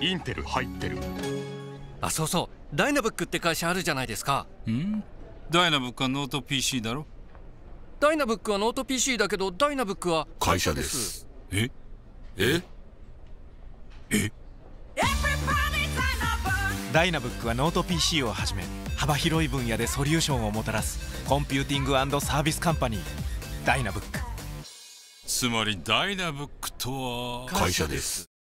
インテル入ってる。あそうそう。ダイナブックって会社あるじゃないですか。ん？ダイナブックはノート PC だろダイナブックはノート PC だけどダイナブックは会社です。え？え？え？ダイナブックはノート PC をはじめ幅広い分野でソリューションをもたらすコンピューティングサービスカンパニーダイナブックつまりダイナブックとは会社です。